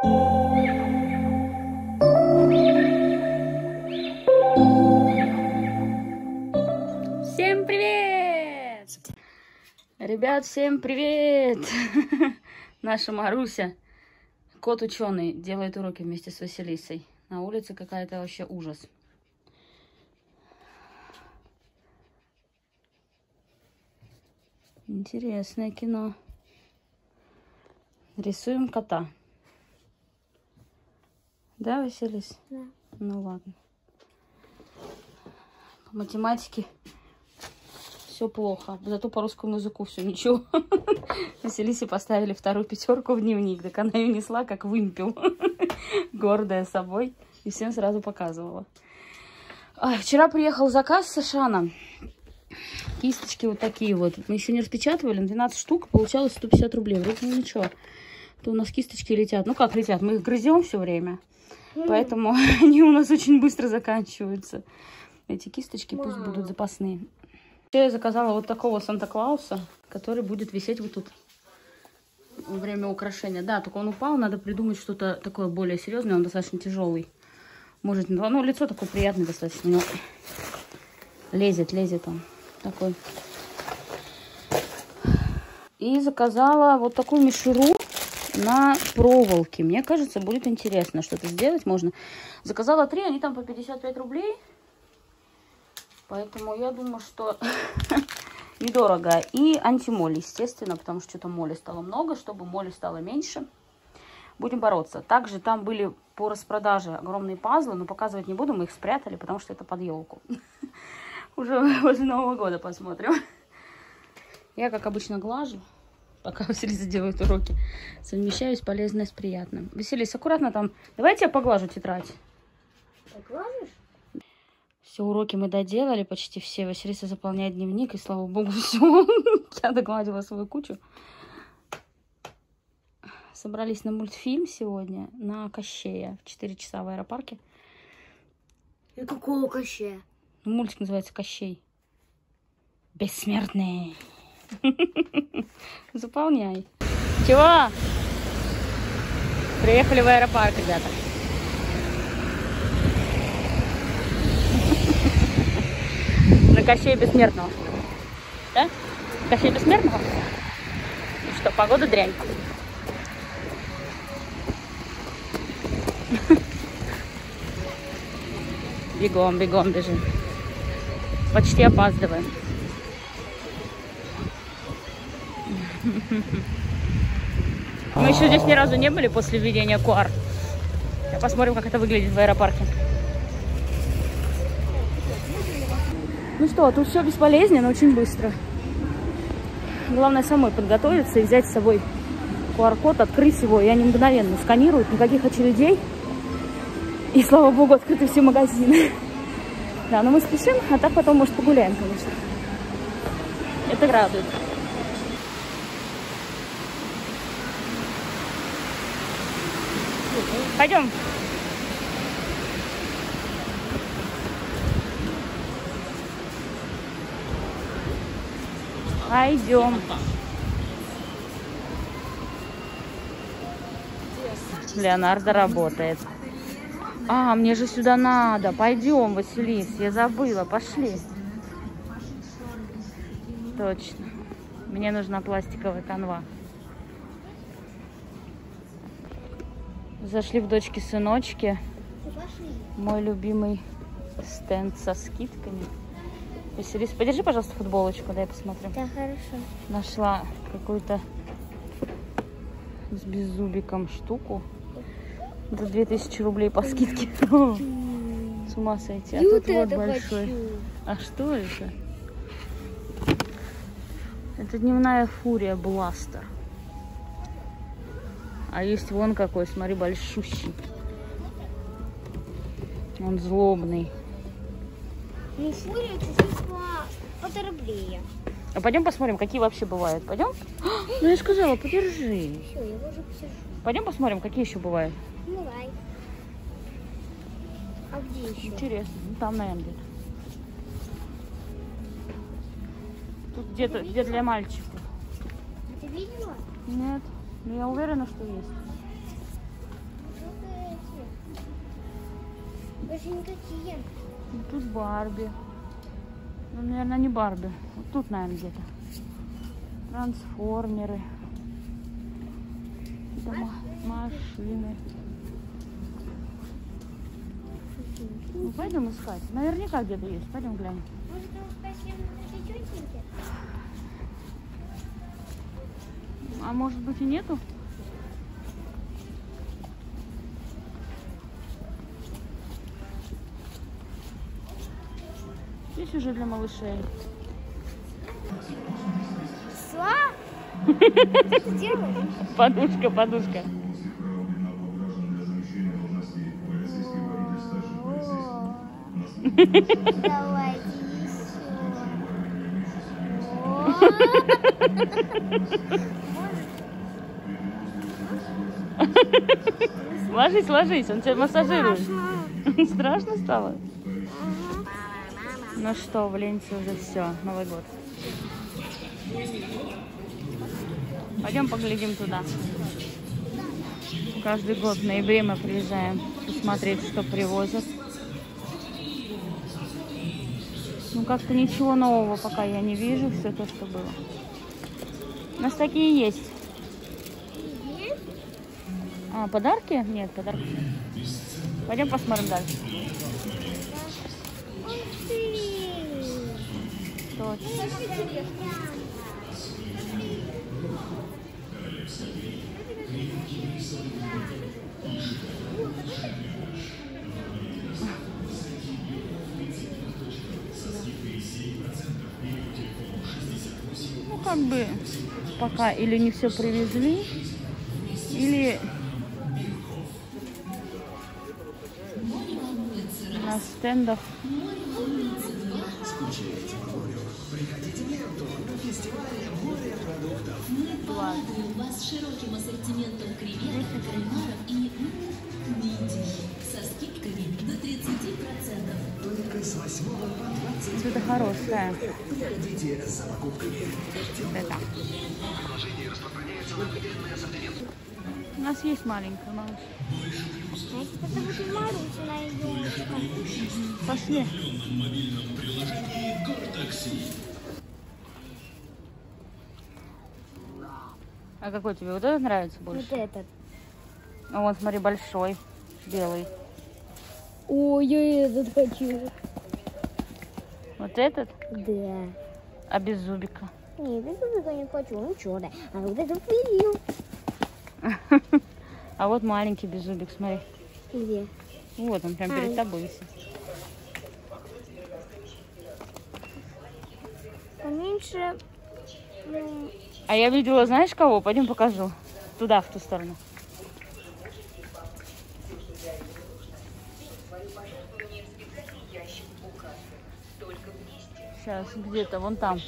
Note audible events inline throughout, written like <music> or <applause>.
Всем привет! Ребят, всем привет! <laughs> Наша Маруся, кот ученый, делает уроки вместе с Василисой. На улице какая-то вообще ужас. Интересное кино. Рисуем кота. Да, Василис? Да. Ну ладно. По математике все плохо. Зато по русскому языку все ничего. <laughs> Василисе поставили вторую пятерку в дневник. Так она ее несла как вымпел. <laughs> Гордая собой. И всем сразу показывала. Ай, вчера приехал заказ с Ашана. Кисточки вот такие вот. Мы еще не распечатывали. 12 штук. Получалось 150 рублей. Вроде ну, ничего. То у нас кисточки летят. Ну как летят? Мы их грызем все время. Поэтому <laughs> они у нас очень быстро заканчиваются. Эти кисточки пусть будут запасные. Я заказала вот такого Санта-Клауса, который будет висеть вот тут во время украшения. Да, только он упал, надо придумать что-то такое более серьезное, он достаточно тяжелый. Может, ну, лицо такое приятное достаточно, но лезет, лезет он такой. И заказала вот такую мишуру на проволоке. Мне кажется, будет интересно что-то сделать можно. Заказала три, они там по 55 рублей. Поэтому я думаю, что <laughs> недорого. И антимоль, естественно, потому что что-то моли стало много, чтобы моли стало меньше. Будем бороться. Также там были по распродаже огромные пазлы, но показывать не буду, мы их спрятали, потому что это под елку. <laughs> Уже <laughs> возле Нового года посмотрим. Я, как обычно, глажу, пока Василиса делает уроки. Совмещаюсь полезное с приятным. Василис, аккуратно там. Давай я тебя поглажу тетрадь. Ложишь? Все уроки мы доделали, почти все. Василиса заполняет дневник, и слава богу, <laughs> все. Я догладила свою кучу. Собрались на мультфильм сегодня на Кощея в 4 часа в аэропарке. И какого кощея? Ну, Мультик называется Кощей. Бессмертный. <laughs> Заполняй. Чего? Приехали в аэропарк, ребята. <laughs> На Кощея Бессмертного. Да? Кощей Бессмертного? Ну что, погода дрянь. <laughs> Бегом, бегом бежим. Почти опаздываем. Мы еще здесь ни разу не были после введения QR. Посмотрим, как это выглядит в аэропарке. Ну что, тут все бесполезнее, но очень быстро. Главное самой подготовиться и взять с собой QR-код, открыть его, и они мгновенно сканируют, никаких очередей. И, слава богу, открыты все магазины. Да, но мы спешим, а так потом, может, погуляем, конечно. Это радует. Пойдем. Пойдем. Леонардо работает. А, мне же сюда надо. Пойдем, Василис. Я забыла. Пошли. Точно. Мне нужна пластиковая канва. Зашли в дочки-сыночки. Мой любимый стенд со скидками. Василис, подержи, пожалуйста, футболочку, дай посмотрим. Да, хорошо. Нашла какую-то с беззубиком штуку. За 2000 рублей по скидке. С ума сойти. А тут вот большой. А что это? Это дневная фурия бластер. А есть вон какой, смотри, большущий. Он злобный. Ну, фурия чуть-чуть по-. А пойдем посмотрим, какие вообще бывают. Пойдем? <gasps> Ну я сказала, подержи. Все, я уже посижу. Пойдем посмотрим, какие еще бывают. Ну, давай. А где еще? Интересно. Ну, там, наверное, где-то. Тут где-то где для мальчиков. Ты видела? Нет. Но я уверена, что есть. Ну, тут Барби. Ну, наверное, не Барби. Вот тут, наверное, где-то. Трансформеры. Это машины. Ну, пойдем искать. Наверняка где-то есть. Пойдем глянем. Может, там спасибо на а может быть и нету? Здесь уже для малышей. Делаешь? Подушка, подушка. Давайте Ложись, ложись, он тебя массажирует. еще. <laughs> Страшно стало? Ну что, в ленте уже все, Новый год. Пойдем поглядим туда. Каждый год в ноябре мы приезжаем посмотреть, что привозят. Ну, как-то ничего нового пока я не вижу, все то, что было. У нас такие есть. А, подарки? Нет, подарки. Пойдем посмотрим дальше. Ну, как бы пока или не все привезли, или на стендах. Ладно. вас с широким ассортиментом креветок, кальмаров и м, мидий. Со скидками до 30%. Вот это хорошая. Это. У нас есть маленькая малыш. Значит, это будет Маруся елочка. Пошли. А какой тебе? Вот этот нравится больше? Вот этот. А вон, смотри, большой, белый. Ой, я этот хочу. Вот этот, Да. а без зубика. Не, без зубика не хочу. Ну да. А вот этот вперил. А вот маленький без зубик, смотри. Где? Вот он прям перед Ай. тобой висит. Поменьше. А я видела, знаешь кого? Пойдем покажу. Туда, в ту сторону. Сейчас, где-то, вон там.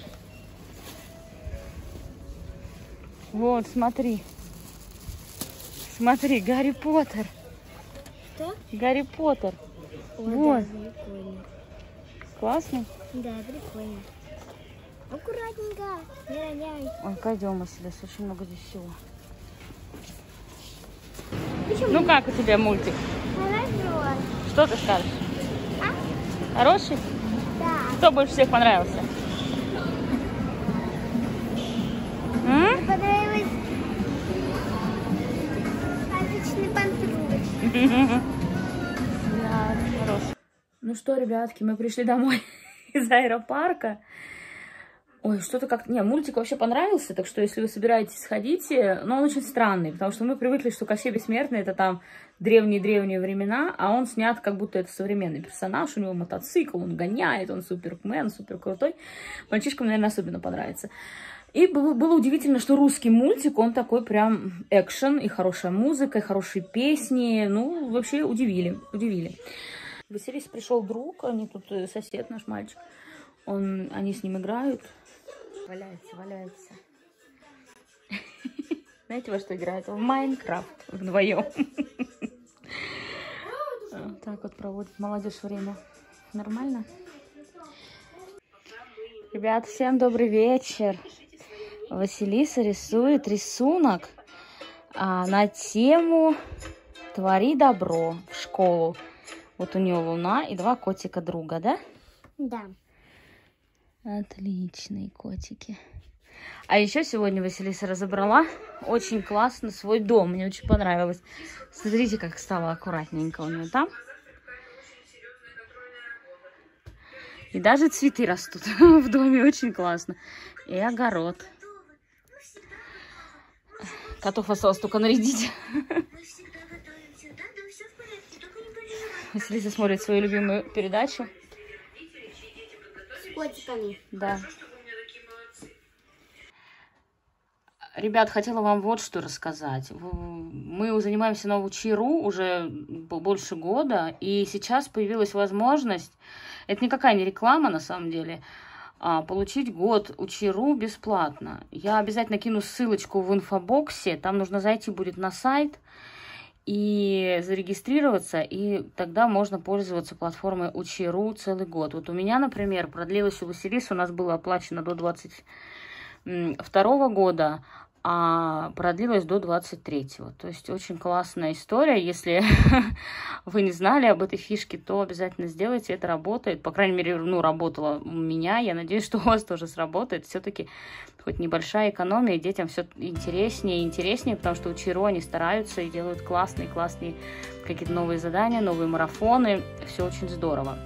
Вот, смотри. Смотри, Гарри Поттер. Что? Гарри Поттер. Ой, Вот. да, прикольно. Классно. Да, прикольно. Аккуратненько. Не роняй. Ой, пойдем, Василис, очень много здесь всего. Почему? Ну как у тебя мультик? Хорошо. Что ты скажешь? А? Хороший? Да. Кто больше всех понравился? Ну что, ребятки, мы пришли домой <laughs> из аэропарка. Ой, что-то как... Не, мультик вообще понравился, так что если вы собираетесь, сходите. Но он очень странный, потому что мы привыкли, что Кощей Бессмертный это там древние-древние времена, а он снят как будто это современный персонаж, у него мотоцикл, он гоняет, он супермен, супер крутой. Мальчишкам, наверное, особенно понравится. И было, было удивительно, что русский мультик, он такой прям экшен, и хорошая музыка, и хорошие песни. Ну, вообще удивили, удивили. В Василисе пришел друг, они тут э, сосед наш мальчик. Он, они с ним играют. Валяется, валяется. <laughs> Знаете, во что играют? В Майнкрафт вдвоем. <laughs> Так вот проводит молодежь время. Нормально? Ребят, всем добрый вечер. Василиса рисует рисунок а, на тему «Твори добро» в школу. Вот у нее луна и два котика друга, да? Да. Отличные котики. А еще сегодня Василиса разобрала очень классно свой дом. Мне очень понравилось. Смотрите, как стало аккуратненько у нее там. И даже цветы растут <laughs> в доме. Очень классно. И огород. Котов осталось только нарядить. Василиса смотрит свою любимую передачу. С котиками. Да. Ребят, хотела вам вот что рассказать. Мы занимаемся на УЧИРУ уже больше года, и сейчас появилась возможность, это никакая не реклама на самом деле, получить год УЧИРУ бесплатно. Я обязательно кину ссылочку в инфобоксе, там нужно зайти будет на сайт и зарегистрироваться, и тогда можно пользоваться платформой УЧИРУ целый год. Вот у меня, например, продлилось у Василисы, у нас было оплачено до 22 года, а продлилось до 23-го. То есть очень классная история. Если <laughs> вы не знали об этой фишке, то обязательно сделайте. Это работает. По крайней мере, ну, работало у меня. Я надеюсь, <laughs> что у вас тоже сработает. Все-таки хоть небольшая экономия, детям все интереснее и интереснее, потому что учеру они стараются и делают классные-классные какие-то новые задания, новые марафоны. Все очень здорово.